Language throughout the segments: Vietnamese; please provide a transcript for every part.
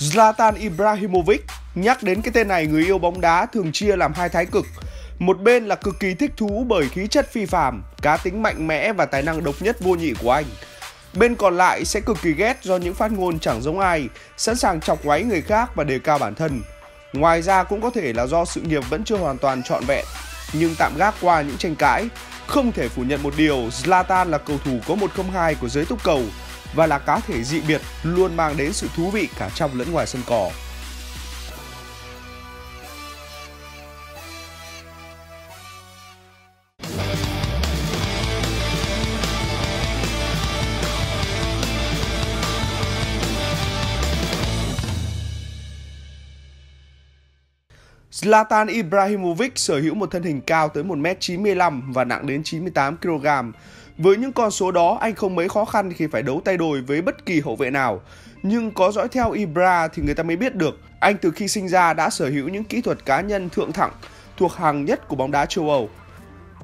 Zlatan Ibrahimovic Nhắc đến cái tên này người yêu bóng đá thường chia làm hai thái cực. Một bên là cực kỳ thích thú bởi khí chất phi phàm, cá tính mạnh mẽ và tài năng độc nhất vô nhị của anh. Bên còn lại sẽ cực kỳ ghét do những phát ngôn chẳng giống ai, sẵn sàng chọc ngoáy người khác và đề cao bản thân. Ngoài ra cũng có thể là do sự nghiệp vẫn chưa hoàn toàn trọn vẹn, nhưng tạm gác qua những tranh cãi, không thể phủ nhận một điều, Zlatan là cầu thủ có 102 của giới túc cầu và là cá thể dị biệt luôn mang đến sự thú vị cả trong lẫn ngoài sân cỏ. Zlatan Ibrahimovic sở hữu một thân hình cao tới 1m95 và nặng đến 98kg. Với những con số đó, anh không mấy khó khăn khi phải đấu tay đôi với bất kỳ hậu vệ nào. Nhưng có dõi theo Ibra thì người ta mới biết được, anh từ khi sinh ra đã sở hữu những kỹ thuật cá nhân thượng thẳng, thuộc hàng nhất của bóng đá châu Âu.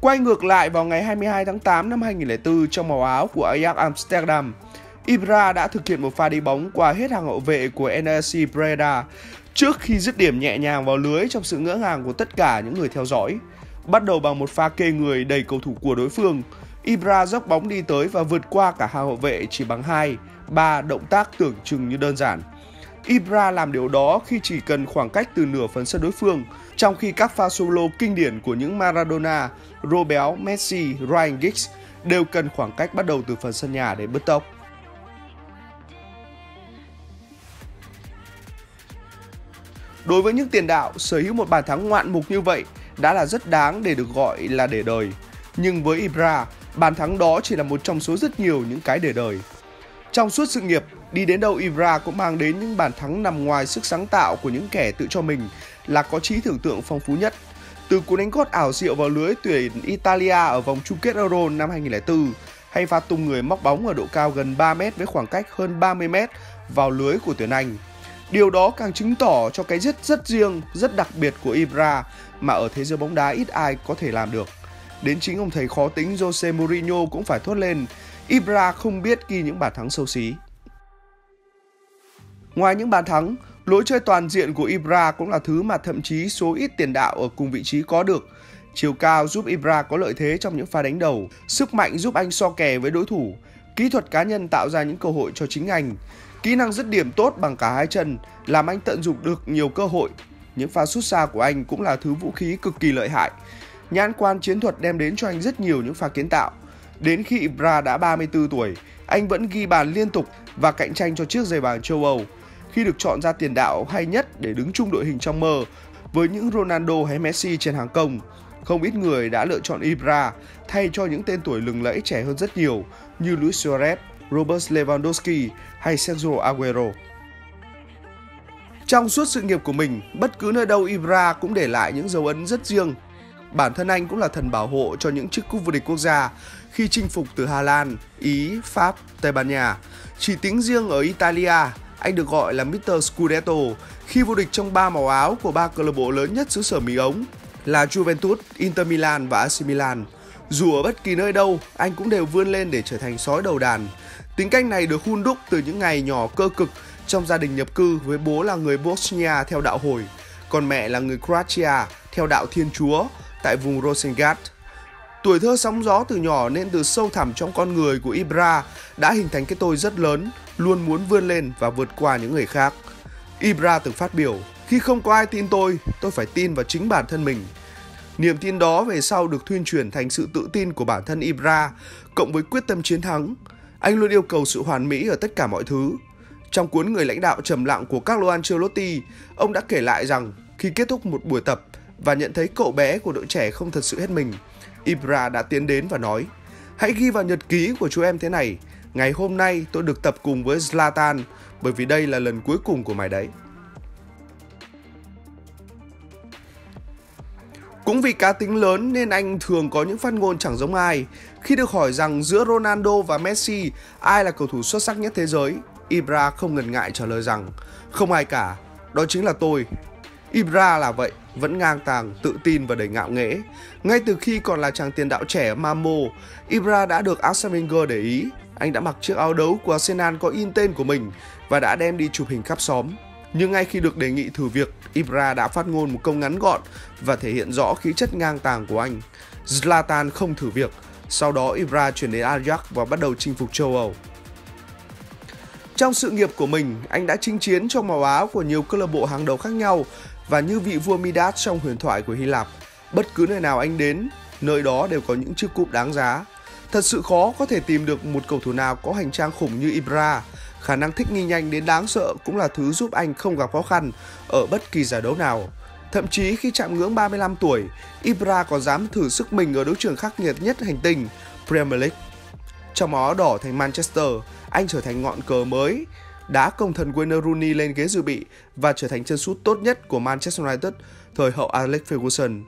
Quay ngược lại vào ngày 22 tháng 8 năm 2004 trong màu áo của Ajax Amsterdam, Ibra đã thực hiện một pha đi bóng qua hết hàng hậu vệ của NRC Breda trước khi dứt điểm nhẹ nhàng vào lưới trong sự ngỡ ngàng của tất cả những người theo dõi. Bắt đầu bằng một pha kê người đầy cầu thủ của đối phương, Ibra dốc bóng đi tới và vượt qua cả hàng hậu vệ chỉ bằng 2, 3 động tác tưởng chừng như đơn giản. Ibra làm điều đó khi chỉ cần khoảng cách từ nửa phần sân đối phương, trong khi các pha solo kinh điển của những Maradona, Robel, Messi, Ryan Giggs đều cần khoảng cách bắt đầu từ phần sân nhà để bứt tốc. Đối với những tiền đạo, sở hữu một bàn thắng ngoạn mục như vậy đã là rất đáng để được gọi là để đời. Nhưng với Ibra, bàn thắng đó chỉ là một trong số rất nhiều những cái để đời. Trong suốt sự nghiệp, đi đến đâu Ibra cũng mang đến những bàn thắng nằm ngoài sức sáng tạo của những kẻ tự cho mình là có trí tưởng tượng phong phú nhất. Từ cú đánh gót ảo diệu vào lưới tuyển Italia ở vòng chung kết Euro năm 2004 hay pha tung người móc bóng ở độ cao gần 3 mét với khoảng cách hơn 30 mét vào lưới của tuyển Anh. Điều đó càng chứng tỏ cho cái rất rất riêng, rất đặc biệt của Ibra mà ở thế giới bóng đá ít ai có thể làm được. Đến chính ông thầy khó tính Jose Mourinho cũng phải thốt lên, Ibra không biết ghi những bàn thắng sâu xí. Ngoài những bàn thắng, lối chơi toàn diện của Ibra cũng là thứ mà thậm chí số ít tiền đạo ở cùng vị trí có được. Chiều cao giúp Ibra có lợi thế trong những pha đánh đầu, sức mạnh giúp anh so kè với đối thủ, kỹ thuật cá nhân tạo ra những cơ hội cho chính anh. Kỹ năng dứt điểm tốt bằng cả hai chân làm anh tận dụng được nhiều cơ hội. Những pha sút xa của anh cũng là thứ vũ khí cực kỳ lợi hại. Nhãn quan chiến thuật đem đến cho anh rất nhiều những pha kiến tạo. Đến khi Ibra đã 34 tuổi, anh vẫn ghi bàn liên tục và cạnh tranh cho chiếc giày vàng châu Âu. Khi được chọn ra tiền đạo hay nhất để đứng chung đội hình trong mơ với những Ronaldo hay Messi trên hàng công, không ít người đã lựa chọn Ibra thay cho những tên tuổi lừng lẫy trẻ hơn rất nhiều như Luis Suarez, Robert Lewandowski hay Sergio Aguero. Trong suốt sự nghiệp của mình, bất cứ nơi đâu Ibra cũng để lại những dấu ấn rất riêng. Bản thân anh cũng là thần bảo hộ cho những chức cúp vô địch quốc gia khi chinh phục từ Hà Lan, Ý, Pháp, Tây Ban Nha. Chỉ tính riêng ở Italia, anh được gọi là Mr. Scudetto khi vô địch trong ba màu áo của ba câu lạc bộ lớn nhất xứ sở Mỹ ống là Juventus, Inter Milan và AC Milan. Dù ở bất kỳ nơi đâu, anh cũng đều vươn lên để trở thành sói đầu đàn. Tính cách này được hun đúc từ những ngày nhỏ cơ cực trong gia đình nhập cư với bố là người Bosnia theo đạo hồi, còn mẹ là người Croatia theo đạo Thiên Chúa tại vùng Rosengard. Tuổi thơ sóng gió từ nhỏ nên từ sâu thẳm trong con người của Ibra đã hình thành cái tôi rất lớn, luôn muốn vươn lên và vượt qua những người khác. Ibra từng phát biểu, khi không có ai tin tôi, tôi phải tin vào chính bản thân mình. Niềm tin đó về sau được thuyên chuyển thành sự tự tin của bản thân Ibra, cộng với quyết tâm chiến thắng. Anh luôn yêu cầu sự hoàn mỹ ở tất cả mọi thứ. Trong cuốn Người lãnh đạo trầm lặng của Carlo Ancelotti, ông đã kể lại rằng khi kết thúc một buổi tập và nhận thấy cậu bé của đội trẻ không thật sự hết mình, Ibra đã tiến đến và nói Hãy ghi vào nhật ký của chú em thế này, ngày hôm nay tôi được tập cùng với Zlatan bởi vì đây là lần cuối cùng của mày đấy. Cũng vì cá tính lớn nên anh thường có những phát ngôn chẳng giống ai. Khi được hỏi rằng giữa Ronaldo và Messi ai là cầu thủ xuất sắc nhất thế giới, Ibra không ngần ngại trả lời rằng không ai cả, đó chính là tôi. Ibra là vậy, vẫn ngang tàng, tự tin và đầy ngạo nghễ. Ngay từ khi còn là chàng tiền đạo trẻ Mamo, Ibra đã được Arsene Wenger để ý. Anh đã mặc chiếc áo đấu của Arsenal có in tên của mình và đã đem đi chụp hình khắp xóm. Nhưng ngay khi được đề nghị thử việc, Ibra đã phát ngôn một câu ngắn gọn và thể hiện rõ khí chất ngang tàng của anh. Zlatan không thử việc, sau đó Ibra chuyển đến Ajax và bắt đầu chinh phục châu Âu. Trong sự nghiệp của mình, anh đã chinh chiến trong màu áo của nhiều câu lạc bộ hàng đầu khác nhau và như vị vua Midas trong huyền thoại của Hy Lạp, bất cứ nơi nào anh đến, nơi đó đều có những chiếc cúp đáng giá. Thật sự khó có thể tìm được một cầu thủ nào có hành trang khủng như Ibra. Khả năng thích nghi nhanh đến đáng sợ cũng là thứ giúp anh không gặp khó khăn ở bất kỳ giải đấu nào. Thậm chí khi chạm ngưỡng 35 tuổi, Ibra còn dám thử sức mình ở đấu trường khắc nghiệt nhất hành tinh, Premier League. Trong áo đỏ thành Manchester, anh trở thành ngọn cờ mới, đã công thần Wayne Rooney lên ghế dự bị và trở thành chân sút tốt nhất của Manchester United thời hậu Alex Ferguson.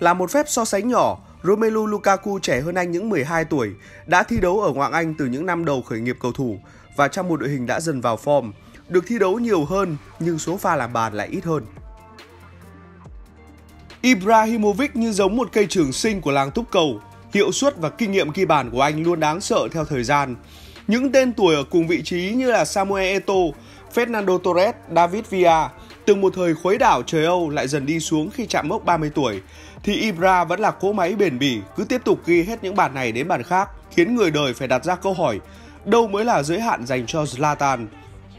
Là một phép so sánh nhỏ, Romelu Lukaku trẻ hơn anh những 12 tuổi, đã thi đấu ở ngoại Anh từ những năm đầu khởi nghiệp cầu thủ và trong một đội hình đã dần vào form, được thi đấu nhiều hơn nhưng số pha làm bàn lại ít hơn. Ibrahimovic như giống một cây trường sinh của làng túc cầu, hiệu suất và kinh nghiệm ghi bàn của anh luôn đáng sợ theo thời gian. Những tên tuổi ở cùng vị trí như là Samuel Eto, Fernando Torres, David Villa từng một thời khuấy đảo trời Âu lại dần đi xuống khi chạm mốc 30 tuổi, thì Ibra vẫn là cỗ máy bền bỉ, cứ tiếp tục ghi hết những bàn này đến bàn khác, khiến người đời phải đặt ra câu hỏi, đâu mới là giới hạn dành cho Zlatan.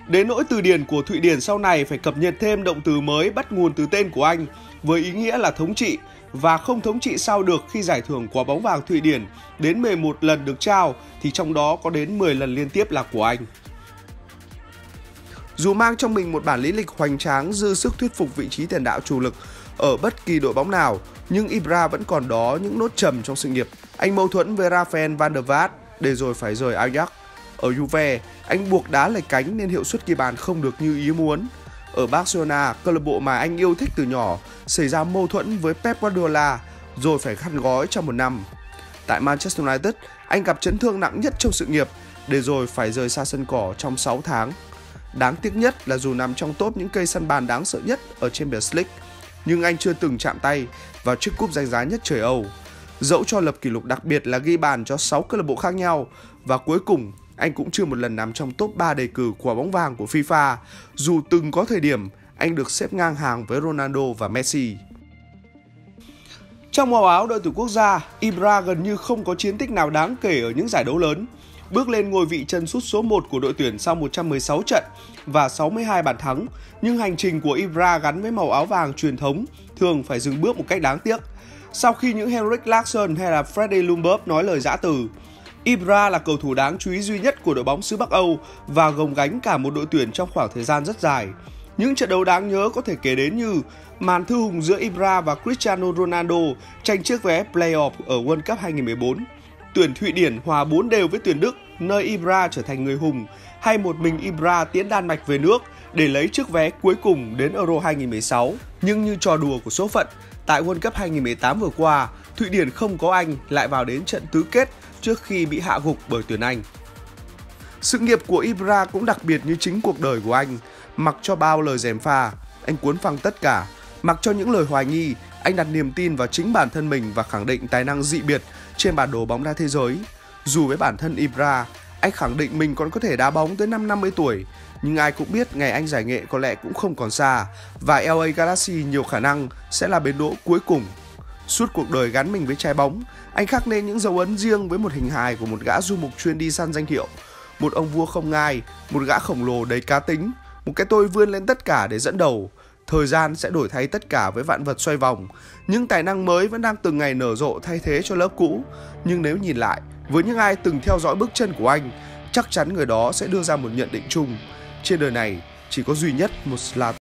Đến nỗi từ điển của Thụy Điển sau này phải cập nhật thêm động từ mới bắt nguồn từ tên của anh với ý nghĩa là thống trị và không thống trị sao được khi giải thưởng quả bóng vàng Thụy Điển đến 11 lần được trao thì trong đó có đến 10 lần liên tiếp là của anh. Dù mang trong mình một bản lý lịch hoành tráng dư sức thuyết phục vị trí tiền đạo chủ lực ở bất kỳ đội bóng nào, nhưng Ibra vẫn còn đó những nốt trầm trong sự nghiệp. Anh mâu thuẫn với Rafael van der Vaart để rồi phải rời Ajax. Ở Juve, anh buộc đá lệch cánh nên hiệu suất ghi bàn không được như ý muốn. Ở Barcelona, câu lạc bộ mà anh yêu thích từ nhỏ, xảy ra mâu thuẫn với Pep Guardiola rồi phải khăn gói trong một năm. Tại Manchester United, anh gặp chấn thương nặng nhất trong sự nghiệp để rồi phải rời xa sân cỏ trong 6 tháng. Đáng tiếc nhất là dù nằm trong top những cây săn bàn đáng sợ nhất ở Champions League, nhưng anh chưa từng chạm tay vào chiếc cúp danh giá nhất trời Âu. Dẫu cho lập kỷ lục đặc biệt là ghi bàn cho 6 câu lạc bộ khác nhau và cuối cùng anh cũng chưa một lần nằm trong top 3 đề cử quả bóng vàng của FIFA, dù từng có thời điểm anh được xếp ngang hàng với Ronaldo và Messi. Trong màu áo đội tuyển quốc gia, Ibra gần như không có chiến tích nào đáng kể ở những giải đấu lớn. Bước lên ngôi vị chân sút số 1 của đội tuyển sau 116 trận và 62 bàn thắng, nhưng hành trình của Ibra gắn với màu áo vàng truyền thống thường phải dừng bước một cách đáng tiếc. Sau khi những Henrik Larsson hay là Freddy Ljungberg nói lời giã từ, Ibra là cầu thủ đáng chú ý duy nhất của đội bóng xứ Bắc Âu và gồng gánh cả một đội tuyển trong khoảng thời gian rất dài. Những trận đấu đáng nhớ có thể kể đến như màn thư hùng giữa Ibra và Cristiano Ronaldo tranh chiếc vé playoff ở World Cup 2014, tuyển Thụy Điển hòa 4 đều với tuyển Đức nơi Ibra trở thành người hùng, hay một mình Ibra tiến Đan Mạch về nước để lấy chiếc vé cuối cùng đến Euro 2016. Nhưng như trò đùa của số phận, tại World Cup 2018 vừa qua, Thụy Điển không có Anh lại vào đến trận tứ kết trước khi bị hạ gục bởi tuyển Anh. Sự nghiệp của Ibra cũng đặc biệt như chính cuộc đời của anh, mặc cho bao lời dèm pha, anh cuốn phăng tất cả, mặc cho những lời hoài nghi, anh đặt niềm tin vào chính bản thân mình và khẳng định tài năng dị biệt trên bản đồ bóng đá thế giới. Dù với bản thân Ibra, anh khẳng định mình còn có thể đá bóng tới năm 50 tuổi, nhưng ai cũng biết ngày anh giải nghệ có lẽ cũng không còn xa và LA Galaxy nhiều khả năng sẽ là bến đỗ cuối cùng. Suốt cuộc đời gắn mình với trái bóng, anh khắc nên những dấu ấn riêng với một hình hài của một gã du mục chuyên đi săn danh hiệu, một ông vua không ngai, một gã khổng lồ đầy cá tính, một cái tôi vươn lên tất cả để dẫn đầu. Thời gian sẽ đổi thay tất cả với vạn vật xoay vòng. Những tài năng mới vẫn đang từng ngày nở rộ thay thế cho lớp cũ. Nhưng nếu nhìn lại, với những ai từng theo dõi bước chân của anh, chắc chắn người đó sẽ đưa ra một nhận định chung. Trên đời này, chỉ có duy nhất một Zlatan.